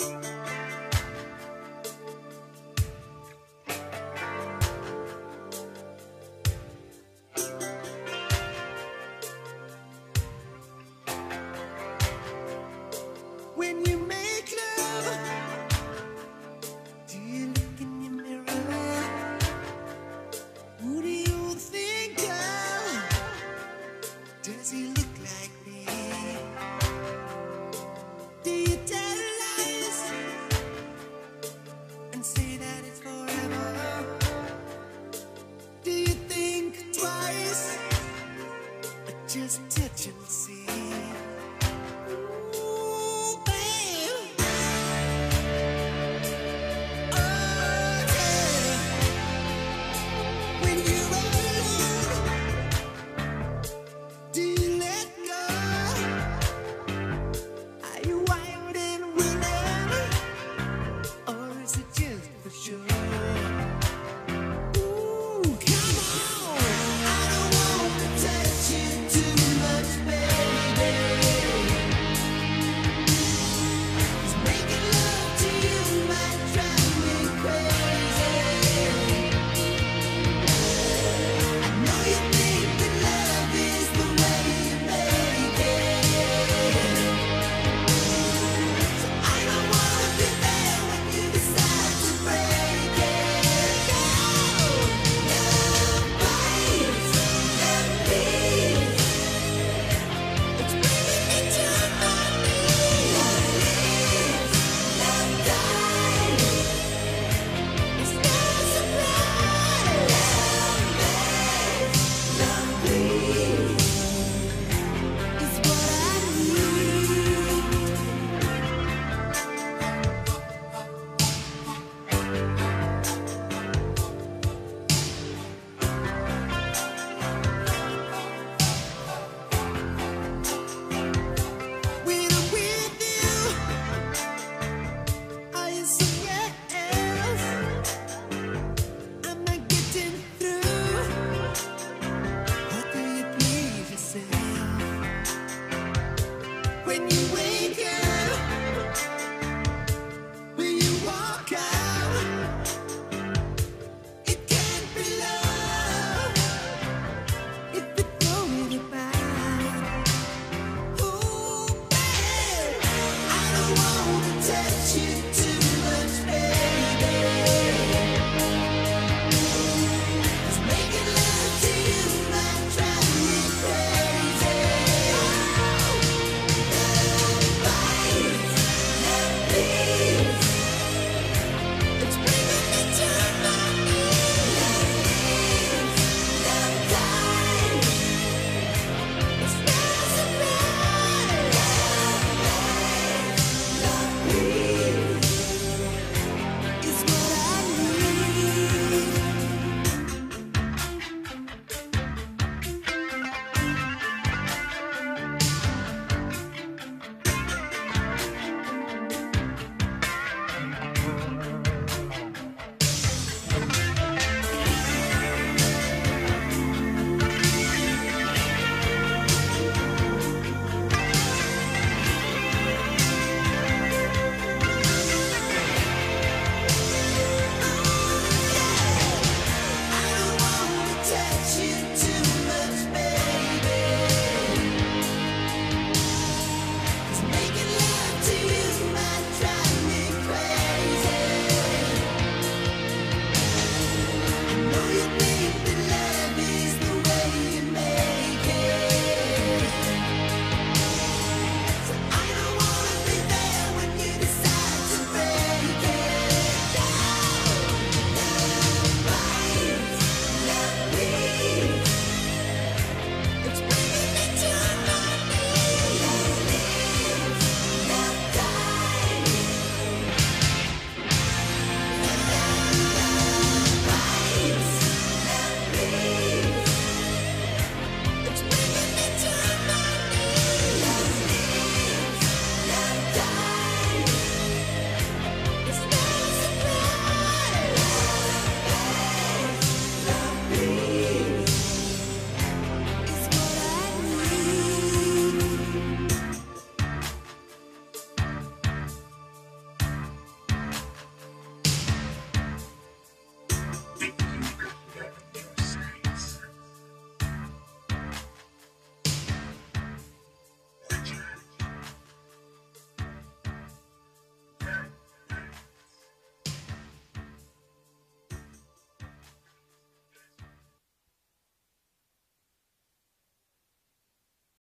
Bye. urgency.